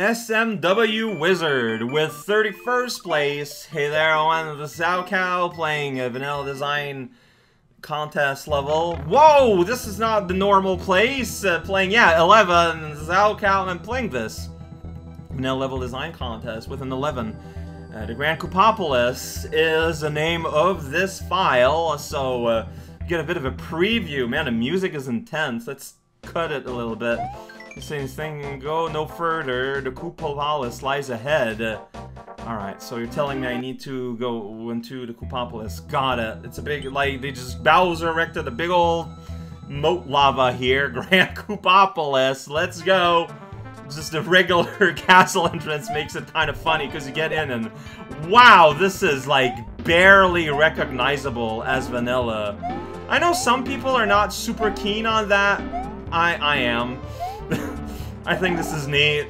SMW Wizard with 31st place. Hey there, I'm the raocow playing a vanilla design contest level. Whoa, this is not the normal place. Uh, playing, yeah, 11 raocow, and I'm playing this. Vanilla level design contest with an 11. Uh, the Grand Koopalopolis is the name of this file, so uh, get a bit of a preview. Man, the music is intense. Let's cut it a little bit. Saying thing, go no further. The Koopalopolis lies ahead. Alright, so you're telling me I need to go into the Koopalopolis. Got it. It's a big, like, they just Bowser erected a big old moat lava here. Grand Koopalopolis. Let's go. Just a regular castle entrance makes it kind of funny because you get in and wow, this is like barely recognizable as vanilla. I know some people are not super keen on that. I I am. I think this is neat.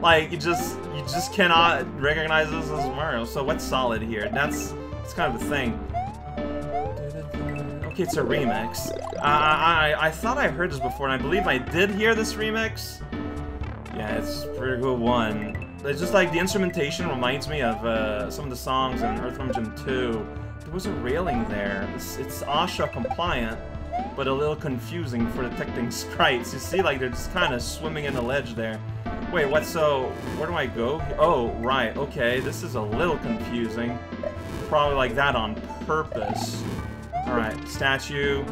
Like you just you just cannot recognize this as Mario. So what's solid here? That's that's kind of the thing. Okay, it's a remix. Uh, I I thought I heard this before, and I believe I did hear this remix. Yeah, it's a pretty good one. It's just like the instrumentation reminds me of uh, some of the songs in Earthworm Jim 2. There was a railing there. It's, it's compliant, but a little confusing for detecting sprites. You see, like, they're just kind of swimming in the ledge there. Wait, what, so, where do I go? Oh, right, okay, this is a little confusing. Probably like that on purpose. Alright, statue,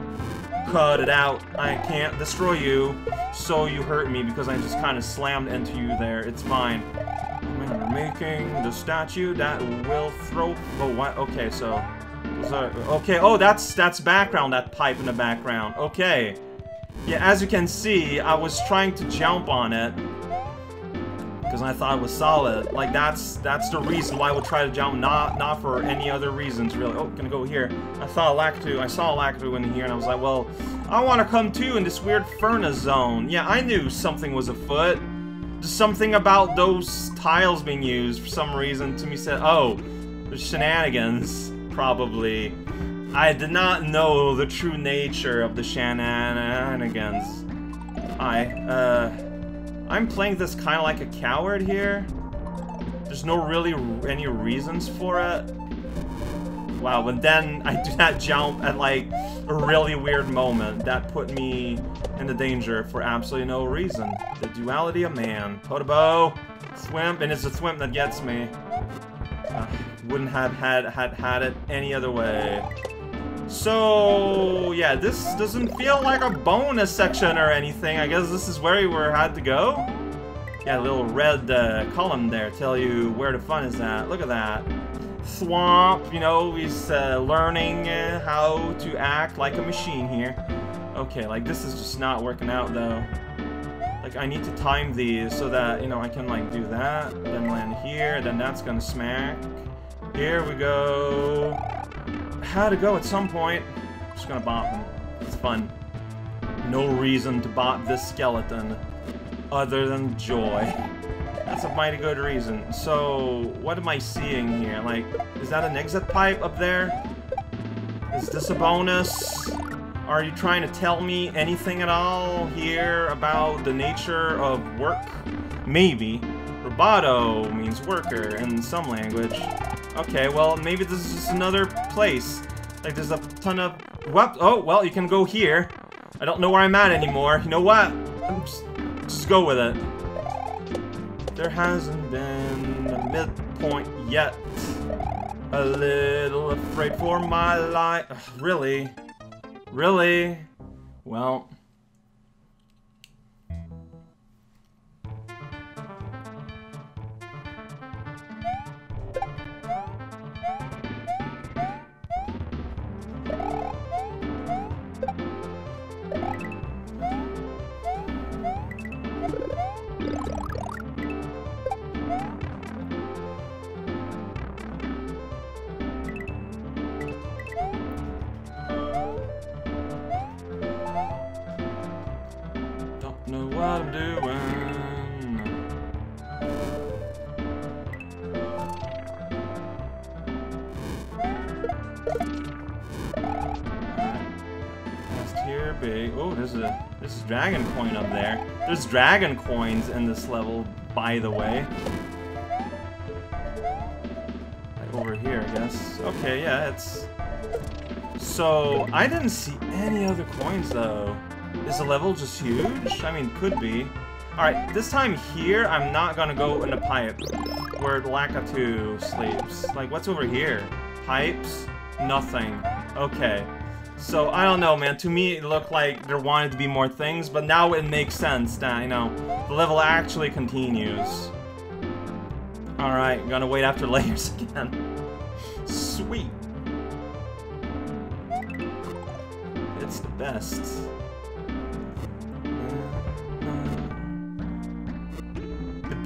cut it out. I can't destroy you, so you hurt me because I just kind of slammed into you there. It's fine. We're making the statue that will throw... Oh, what? Okay, so... Okay, oh, that's that's background, that pipe in the background. Okay. Yeah, as you can see, I was trying to jump on it because I thought it was solid. Like that's that's the reason why I would try to jump, not not for any other reasons really. Oh, gonna go here. I saw a Lakitu, I saw a Lakitu in here, and I was like, well, I want to come too in this weird furnace zone. Yeah, I knew something was afoot. Just something about those tiles being used for some reason to me said, oh, there's shenanigans, probably. I did not know the true nature of the shenanigans. I, uh... I'm playing this kind of like a coward here. There's no really any reasons for it. Wow, but then I do that jump at like a really weird moment. That put me in the danger for absolutely no reason. The duality of man. Podoboo, Thwimp, and it's the Thwimp that gets me. Uh, wouldn't have had, had had it any other way. So, yeah, this doesn't feel like a bonus section or anything. I guess this is where we were had to go. Yeah, little red uh, column there tell you where the fun is at. Look at that. Swamp, you know, he's uh, learning uh, how to act like a machine here. Okay, like, this is just not working out, though. Like, I need to time these so that, you know, I can, like, do that, then land here, then that's gonna smack. Here we go had to go at some point. I'm just gonna bop him. It's fun. No reason to bop this skeleton other than joy. That's a mighty good reason. So, what am I seeing here? Like, is that an exit pipe up there? Is this a bonus? Are you trying to tell me anything at all here about the nature of work? Maybe. Roboto means worker in some language. Okay, well, maybe this is just another place. Like, there's a ton of... What? Oh, well, you can go here. I don't know where I'm at anymore. You know what? Just, just go with it. There hasn't been a midpoint yet. A little afraid for my life. Really? Really? Well... what I'm doing. tier big. Oh, there's a there's a dragon coin up there. There's dragon coins in this level. by the way. Like over here, I guess. Okay, yeah, it's... So, I didn't see any other coins, though. Is the level just huge? I mean, could be. Alright, this time here, I'm not gonna go in the pipe where Lakitu sleeps. Like, what's over here? Pipes? Nothing. Okay. So, I don't know, man. To me, it looked like there wanted to be more things, but now it makes sense that, you know, the level actually continues. Alright, gonna wait after layers again. Sweet. It's the best.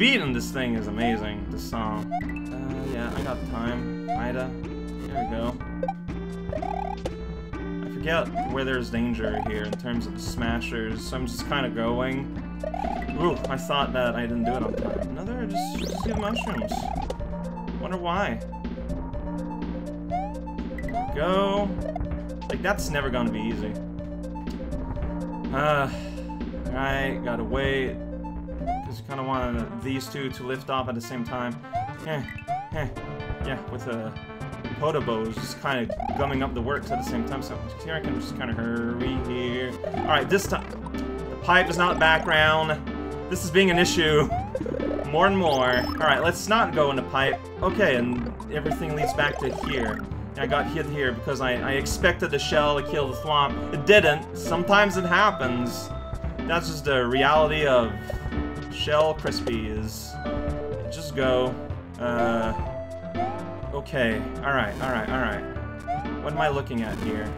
Beat in this thing is amazing, the song. Uh, yeah, I got time. Ida. There we go I forget where there's danger here in terms of the smashers, so I'm just kind of going. Ooh, I thought that I didn't do it on time. Another just, just mushrooms. Wonder why. Go. Like, that's never gonna be easy. Uh, alright, gotta wait. Because kind of want these two to lift off at the same time. Eh, eh, yeah, with a Podoboo is just kind of gumming up the works at the same time, so here I can just kind of hurry here. Alright, this time, the pipe is not background. This is being an issue more and more. Alright, let's not go in the pipe. Okay, and everything leads back to here. I got hit here because I, I expected the shell to kill the thwomp. It didn't. Sometimes it happens. That's just the reality of shell crispies. Just go. Uh, Okay, alright, alright, alright. What am I looking at here?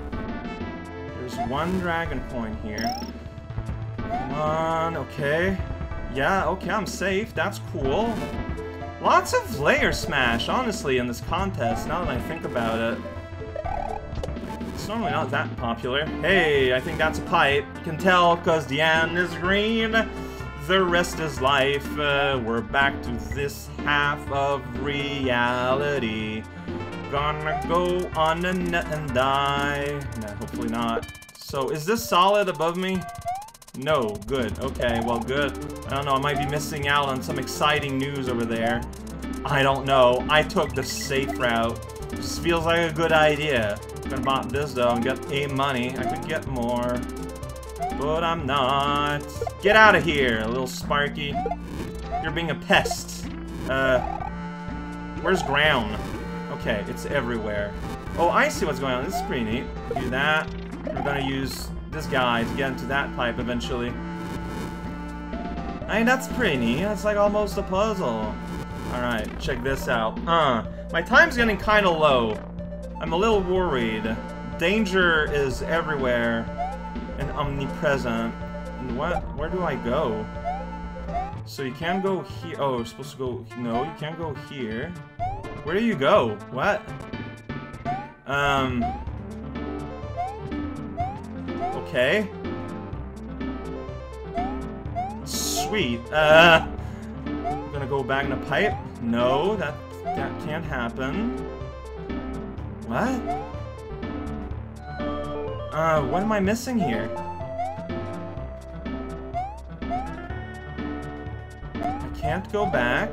There's one dragon coin here. Come on, okay. Yeah, okay, I'm safe. That's cool. Lots of layer smash, honestly, in this contest, now that I think about it. It's normally not that popular. Hey, I think that's a pipe. You can tell because the end is green. The rest is life. Uh, we're back to this half of reality. Gonna go on the net and die. No, hopefully not. So, is this solid above me? No, good. Okay, well, good. I don't know, I might be missing out on some exciting news over there. I don't know. I took the safe route. This feels like a good idea. I'm gonna buy this, though, and get a money. I could get more but I'm not. Get out of here, little Sparky. You're being a pest. Uh, where's ground? Okay, it's everywhere. Oh, I see what's going on. This is pretty neat. Do that. We're gonna use this guy to get into that pipe eventually. I mean, that's pretty neat. That's like almost a puzzle. Alright, check this out. Uh, my time's getting kind of low. I'm a little worried. Danger is everywhere omnipresent. What? Where do I go? So you can't go here. Oh, you're supposed to go. No, you can't go here. Where do you go? What? Um. Okay. Sweet. Uh. I'm gonna go back in the pipe. No, that that can't happen. What? Uh, what am I missing here? Can't go back.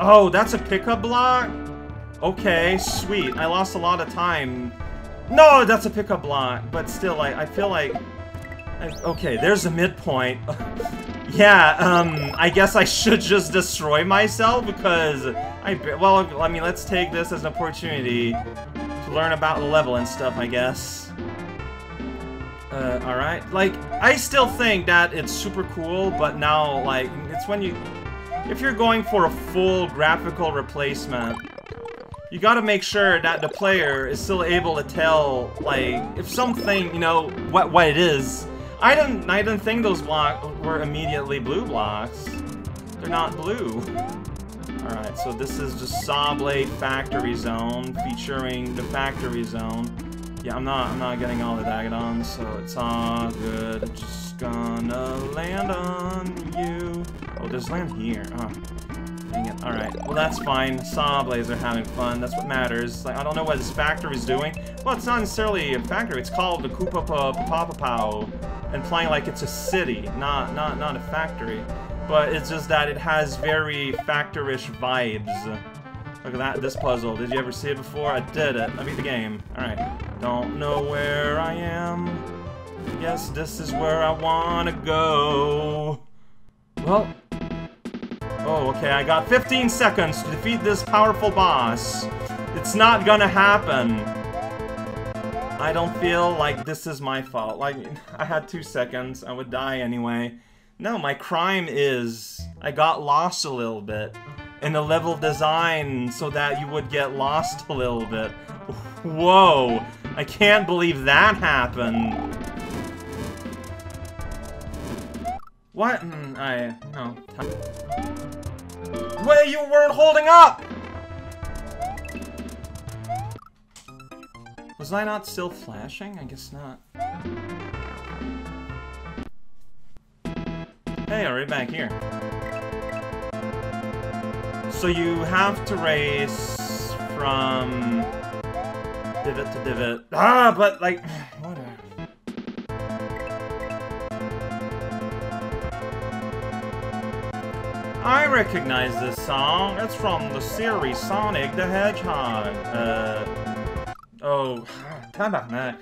Oh, that's a pickup block? Okay, sweet. I lost a lot of time. No, that's a pickup block, but still, I, I feel like... I, okay, there's a midpoint. yeah, um, I guess I should just destroy myself because I, well, I mean, let's take this as an opportunity to learn about the level and stuff, I guess. Uh, alright. Like, I still think that it's super cool, but now, like, it's when you... If you're going for a full graphical replacement, you gotta make sure that the player is still able to tell, like, if something, you know, what, what it is. I didn't, I didn't think those blocks were immediately blue blocks. They're not blue. Alright, so this is just Sawblade Factory Zone, featuring the Factory Zone. Yeah, I'm not I'm not getting all the Dagadons, so it's all good. Just gonna land on you. Oh, there's land here. Oh, dang it. Alright, well that's fine. Sawblades are having fun. That's what matters. Like, I don't know what this factory is doing. Well, it's not necessarily a factory. It's called the Koopa Pow. implying like it's a city, not not not a factory. But it's just that it has very factorish vibes. Look at that, this puzzle. Did you ever see it before? I did it. I beat the game. Alright. Don't know where I am. Yes, this is where I wanna go. Well. Oh, okay, I got 15 seconds to defeat this powerful boss. It's not gonna happen. I don't feel like this is my fault. Like, I had two seconds, I would die anyway. No, my crime is I got lost a little bit in the level design so that you would get lost a little bit. Whoa, I can't believe that happened. What? Mm, I, no. Wait, you weren't holding up! Was I not still flashing? I guess not. Hey, already back here. So you have to race from divot to divot. Ah, but like, whatever. I recognize this song. It's from the series Sonic the Hedgehog. Uh, oh, tabarnak.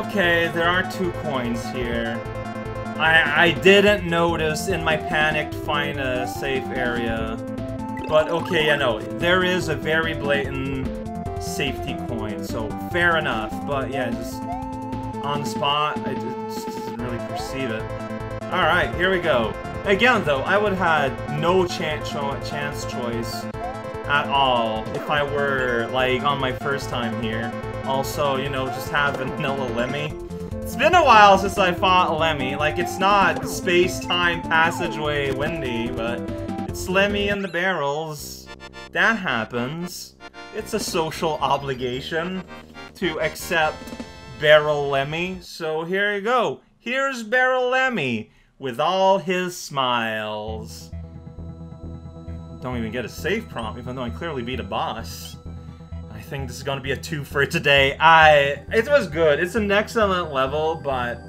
Okay, there are two coins here. I, I didn't notice in my panic to find a safe area. But okay, yeah, no, there is a very blatant safety coin, so fair enough. But yeah, just on the spot, I just didn't really perceive it. Alright, here we go. Again, though, I would have had no chance, chance choice at all if I were, like, on my first time here. Also, you know, just have vanilla Lemmy. It's been a while since I fought Lemmy. Like, it's not space-time passageway windy, but it's Lemmy in the barrels. That happens. It's a social obligation to accept Barrel Lemmy. So here you go. Here's Barrel Lemmy with all his smiles. Don't even get a save prompt, even though I clearly beat a boss think this is to be a two for today. I It was good. It's an excellent level, but...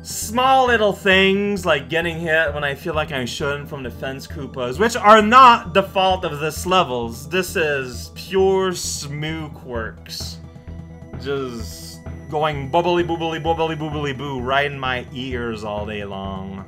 Small little things like getting hit when I feel like I shouldn't from the fence Koopas, which are not the fault of this levels. This is pure Smoo quirks. Just going bubbly boobly bubbly boobly boo right in my ears all day long.